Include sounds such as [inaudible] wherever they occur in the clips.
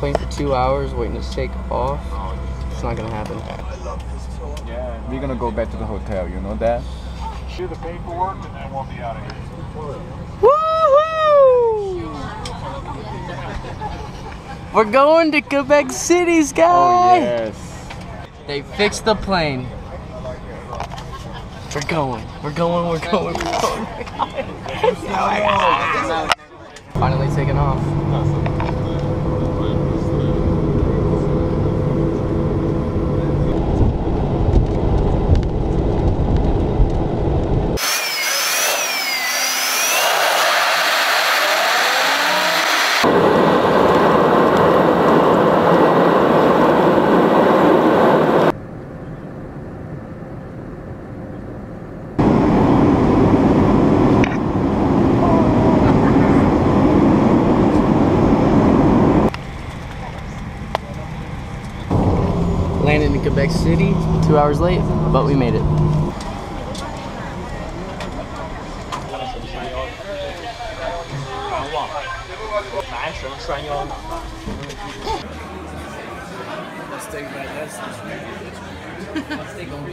plane for two hours waiting to take off. It's not gonna happen. Yeah, we're gonna go back to the hotel. You know that? Do the paperwork and then we'll be out of here. Woohoo! We're going to Quebec City, Sky. Oh yes. They fixed the plane. We're going. We're going. We're going. We're going. [laughs] Finally taking off. Lord. Landed in Quebec City, two hours late, but we made it.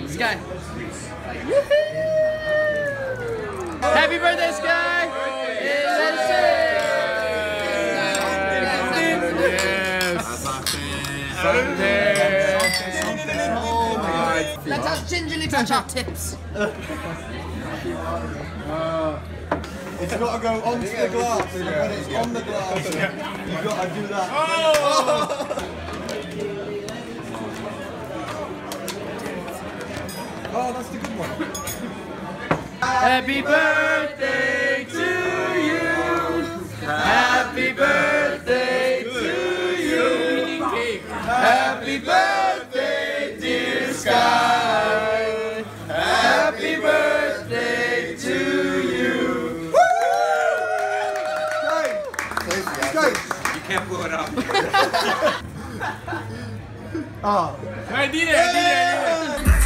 Sky. Happy birthday, Sky! Let us gingerly touch our tips. Uh, it's got to go onto the glass, and when it's on the glass, [laughs] you've got to do that. [laughs] Oh, that's the good one. Happy birthday to you. Happy birthday to you. Happy birthday, Go. Small [laughs]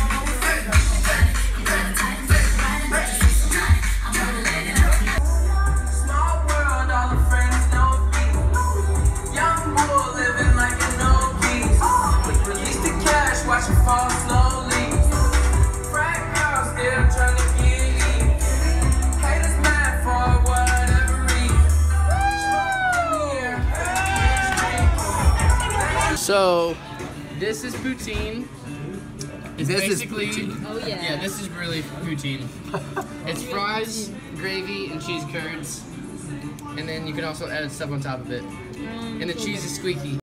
So, this is poutine. It's This is basically, poutine. Oh yeah. yeah, this is really poutine. [laughs] it's fries, gravy, and cheese curds. And then you can also add stuff on top of it. Mm, and the cheese is squeaky.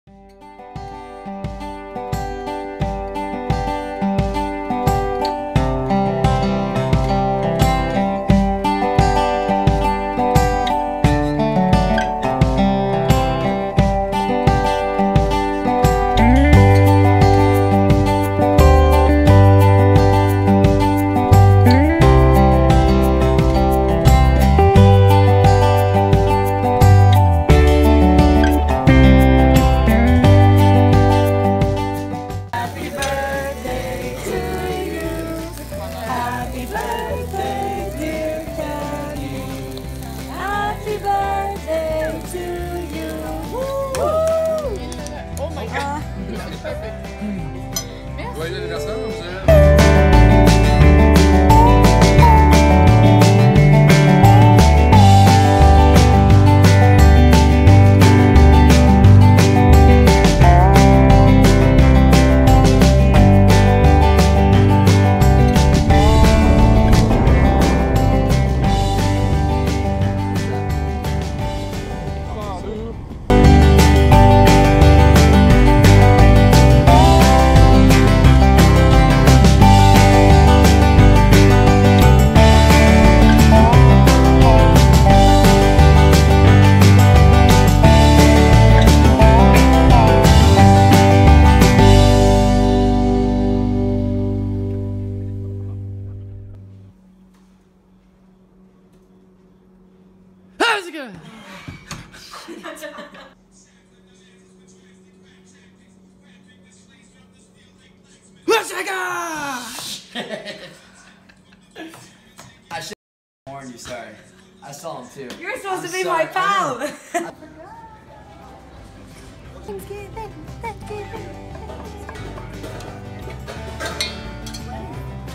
I should warn you, sorry. I saw him too. You're supposed I'm to be sorry, my pal.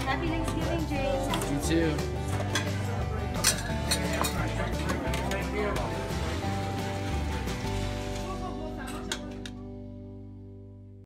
Happy Thanksgiving, James. You too.